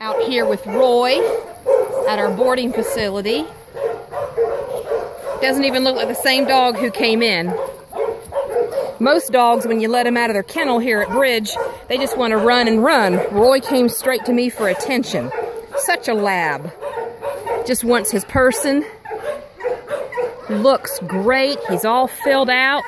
Out here with Roy at our boarding facility. Doesn't even look like the same dog who came in. Most dogs, when you let them out of their kennel here at Bridge, they just want to run and run. Roy came straight to me for attention. Such a lab. Just wants his person. Looks great. He's all filled out.